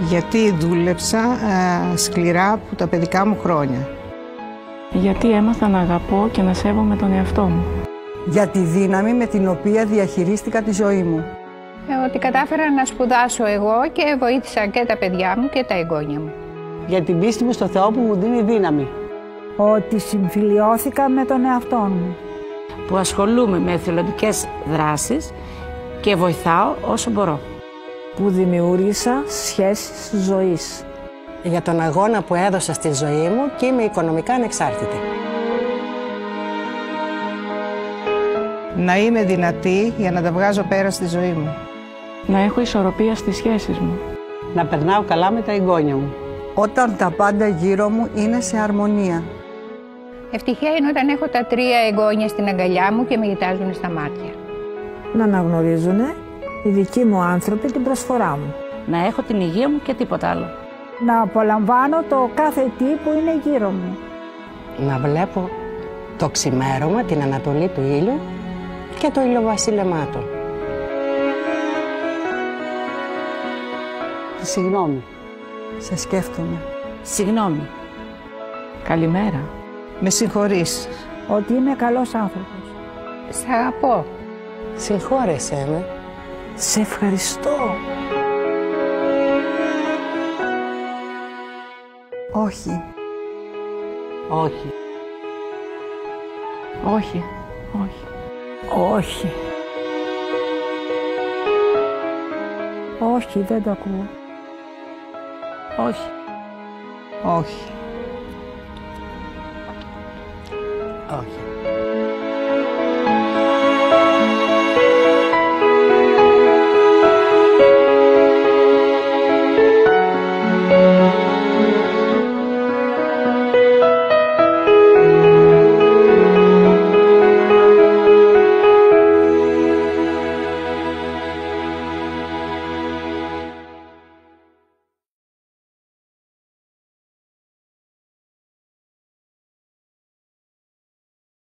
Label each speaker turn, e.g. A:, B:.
A: Γιατί δούλεψα ε, σκληρά από τα παιδικά μου χρόνια.
B: Γιατί έμαθα να αγαπώ και να σέβομαι τον εαυτό μου.
C: Για τη δύναμη με την οποία διαχειρίστηκα τη ζωή μου.
D: Ε, ότι κατάφερα να σπουδάσω εγώ και βοήθησα και τα παιδιά μου και τα εγγόνια μου.
E: Για την πίστη μου στο Θεό που μου δίνει δύναμη.
F: Ότι συμφιλιώθηκα με τον εαυτό μου.
G: Που ασχολούμαι με εθελοντικές δράσεις και βοηθάω όσο μπορώ.
F: Που δημιούργησα σχέσεις ζωής.
H: Για τον αγώνα που έδωσα στη ζωή μου και είμαι οικονομικά ανεξάρτητη.
A: Να είμαι δυνατή για να τα βγάζω πέρα στη ζωή μου.
B: Να έχω ισορροπία στις σχέσεις μου.
E: Να περνάω καλά με τα εγγόνια μου.
C: Όταν τα πάντα γύρω μου είναι σε αρμονία.
D: Ευτυχία είναι όταν έχω τα τρία εγγόνια στην αγκαλιά μου και με κοιτάζουν στα μάτια.
F: Να αναγνωρίζουν οι δικοί μου άνθρωποι την προσφορά μου.
G: Να έχω την υγεία μου και τίποτα άλλο.
F: Να απολαμβάνω το κάθε τι που είναι γύρω μου.
H: Να βλέπω το ξημέρωμα, την ανατολή του ήλιου και το ηλιοβασίλεμά του.
E: Συγγνώμη.
C: Σε σκέφτομαι.
G: Συγγνώμη.
B: Καλημέρα.
A: Με συγχωρείς.
F: Ότι είμαι καλός άνθρωπος.
D: Σ' αγαπώ.
H: Συγχώρεσέ με.
F: Σε ευχαριστώ.
C: Όχι.
E: Όχι.
B: Όχι. Όχι.
F: Όχι. Όχι, δεν το ακούω.
G: Όχι.
A: Όχι.
H: Όχι.